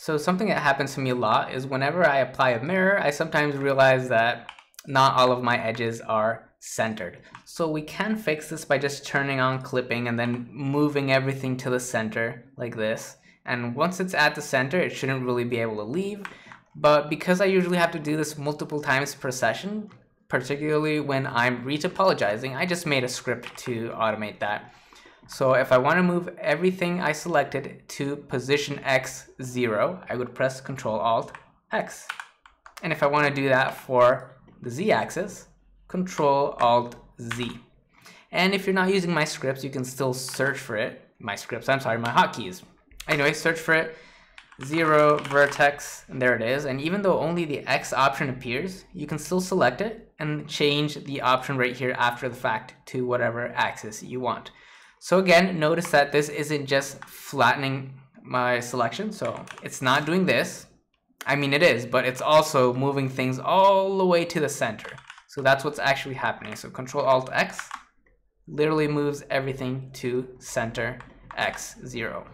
So something that happens to me a lot is whenever I apply a mirror, I sometimes realize that not all of my edges are centered. So we can fix this by just turning on clipping and then moving everything to the center like this. And once it's at the center, it shouldn't really be able to leave. But because I usually have to do this multiple times per session, particularly when I'm retopologizing, I just made a script to automate that. So if I want to move everything I selected to position X 0, I would press Control Alt X. And if I want to do that for the Z axis, Control Alt Z. And if you're not using my scripts, you can still search for it. My scripts, I'm sorry, my hotkeys. Anyway, search for it, zero vertex, and there it is. And even though only the X option appears, you can still select it and change the option right here after the fact to whatever axis you want. So again, notice that this isn't just flattening my selection. So it's not doing this. I mean, it is, but it's also moving things all the way to the center. So that's what's actually happening. So Control Alt X literally moves everything to center X zero.